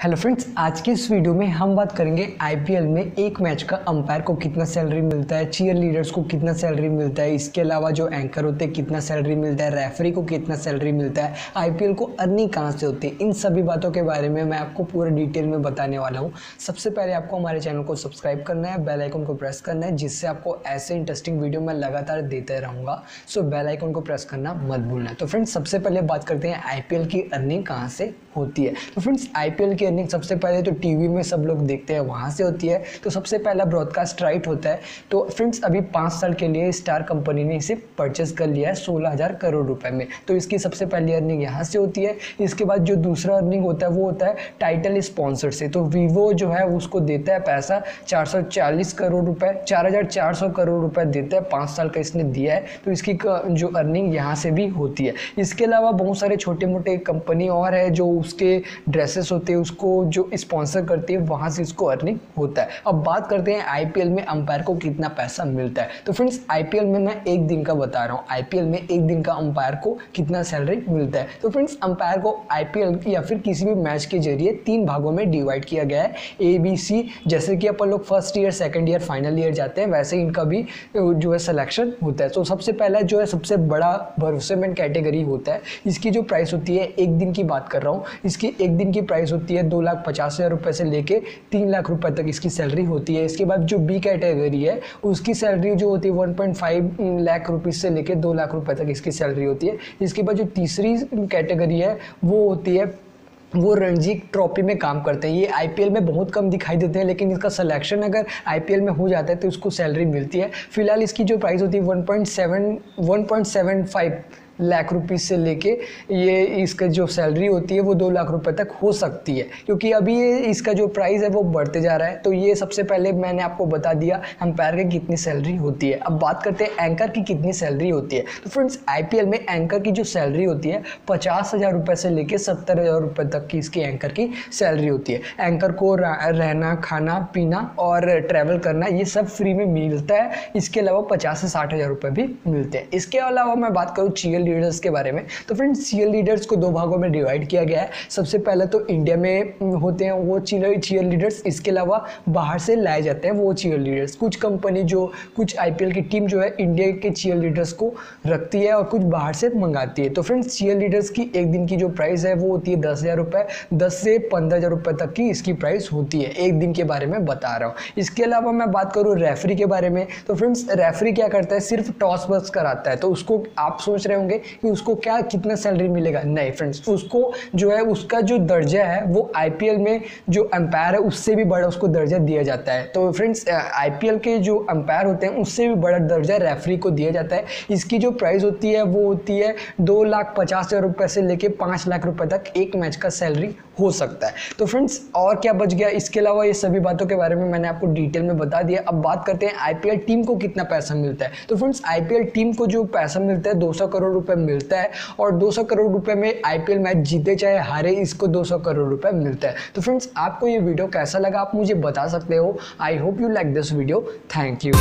Hello friends आज के इस वीडियो में हम बात करेंगे आईपीएल में एक मैच का अंपायर को कितना सैलरी मिलता है चीयर लीडर्स को कितना सैलरी मिलता है, इसके अलावा जो एंकर होते हैं, कितना सैलरी मिलता है रेफरी को कितना सैलरी मिलता है आईपीएल को अर्निंग कहाँ से होती है, इन सभी बातों के बारे में मैं आपको पूरे डिटेल में बताने वाला हूँ। सबसे पहले आपको हमारे चैनल को सब्सक्राइब करना है बेल आइकन को प्रेस करना है, जिससे आपको ऐसे इंटरेस्टिंग वीडियो मैं लगातार देते रहूँगा। सो बेल आइकन को प्रेस करना मत भूलना। तो फ्रेंड्स सबसे पहले बात करते हैं आईपीएल की अर्निंग कहाँ से होती है। तो फ्रेंड्स आई की अर्निंग सबसे पहले तो टीवी में सब लोग देखते हैं, वहाँ से होती है। तो सबसे पहला ब्रॉडकास्ट राइट होता है। तो फ्रेंड्स अभी पाँच साल के लिए स्टार कंपनी ने इसे परचेज कर लिया है सोलह हज़ार करोड़ रुपए में। तो इसकी सबसे पहली अर्निंग यहाँ से होती है। इसके बाद जो दूसरा अर्निंग होता है, वो होता है टाइटल स्पॉन्सर से। तो वीवो जो है, उसको देता है पैसा चार करोड़ रुपए, चार करोड़ रुपए देता है। पाँच साल का इसने दिया है। तो इसकी जो अर्निंग यहाँ से भी होती है। इसके अलावा बहुत सारे छोटे मोटे कंपनी और है, जो उसके ड्रेसेस होते हैं, उसको जो स्पॉन्सर करती है, वहाँ से इसको अर्निंग होता है। अब बात करते हैं आईपीएल में अंपायर को कितना पैसा मिलता है। तो फ्रेंड्स आईपीएल में मैं एक दिन का बता रहा हूँ। आईपीएल में एक दिन का अंपायर को कितना सैलरी मिलता है। तो फ्रेंड्स अंपायर को आईपीएल या फिर किसी भी मैच के ज़रिए तीन भागों में डिवाइड किया गया है। ए बी सी जैसे कि अपन लोग first year second year final year जाते हैं, वैसे इनका भी जो है सिलेक्शन होता है। तो सबसे पहला जो है, सबसे बड़ा भरोसेमेंट कैटेगरी होता है। इसकी जो प्राइस होती है, एक दिन की बात कर रहा हूँ। इसकी एक दिन की प्राइस होती है दो लाख पचास हज़ार रुपये से लेके तीन लाख रुपए तक इसकी सैलरी होती है। इसके बाद जो बी कैटेगरी है, उसकी सैलरी जो होती है one point five lakh rupees से लेके दो लाख रुपए तक इसकी सैलरी होती है। इसके बाद जो तीसरी कैटेगरी है, वो होती है, वो रणजी ट्रॉफी में काम करते हैं। ये आईपीएल में बहुत कम दिखाई देते हैं, लेकिन इसका सिलेक्शन अगर आईपीएल में हो जाता है तो उसको सैलरी मिलती है। फ़िलहाल इसकी जो प्राइस होती है one point seven one point seven five lakh rupees से लेके ये इसका जो सैलरी होती है वो दो लाख रुपए तक हो सकती है। क्योंकि अभी ये इसका जो प्राइस है वो बढ़ते जा रहा है। तो ये सबसे पहले मैंने आपको बता दिया अंपायर की कितनी सैलरी होती है। अब बात करते हैं एंकर की कितनी सैलरी होती है। तो फ्रेंड्स, आईपीएल में एंकर की जो सैलरी होती है, पचास हज़ार रुपये से लेकर सत्तर हज़ार रुपये तक की इसकी एंकर की सैलरी होती है। एंकर को रहना, खाना, पीना और ट्रैवल करना, ये सब फ्री में मिलता है। इसके अलावा पचास से साठ हज़ार रुपये भी मिलते हैं। इसके अलावा मैं बात करूँ चीएल लीडर्स के बारे में। तो फ्रेंड्स चीयर लीडर्स को दो भागों में डिवाइड किया गया है। सबसे पहले तो इंडिया में होते हैं वो चीयर लीडर्स इसके अलावा बाहर से लाए जाते हैं वो चीयर लीडर्स कुछ कंपनी जो, कुछ आईपीएल की टीम जो है इंडिया के चीयर लीडर्स को रखती है और कुछ बाहर से मंगाती है। तो फ्रेंड्स चीयर लीडर्स की एक दिन की जो प्राइस है, वो होती है दस हज़ार रुपये दस से पंद्रह हज़ार रुपये तक की इसकी प्राइस होती है। एक दिन के बारे में बता रहा हूँ। इसके अलावा मैं बात करूँ रेफरी के बारे में। तो फ्रेंड्स रेफरी क्या करता है? सिर्फ़ टॉस बस कराता है। तो उसको आप सोच रहे होंगे कि उसको क्या, कितना सैलरी मिलेगा? नहीं फ्रेंड्स उसको जो है, उसका जो दर्जा है, वो आईपीएल में जो अंपायर है, उससे भी बड़ा उसको दर्जा दिया जाता है। तो फ्रेंड्स आईपीएल के जो अंपायर होते हैं, उससे भी बड़ा दर्जा रेफरी को दिया जाता है। इसकी जो प्राइस होती है, वो होती है दो लाख पचास हज़ार रुपये से लेके पाँच लाख रुपए तक एक मैच का सैलरी हो सकता है। तो फ्रेंड्स और क्या बच गया? इसके अलावा ये सभी बातों के बारे में मैंने आपको डिटेल में बता दिया। अब बात करते हैं आईपीएल टीम को कितना पैसा मिलता है। तो फ्रेंड्स आईपीएल टीम को जो पैसा मिलता है 200 करोड़ रुपए मिलता है और 200 करोड़ रुपए में आईपीएल मैच जीते चाहे हारे, इसको 200 करोड़ रुपए मिलता है। तो फ्रेंड्स आपको ये वीडियो कैसा लगा? आप मुझे बता सकते हो। I hope you like this video thank you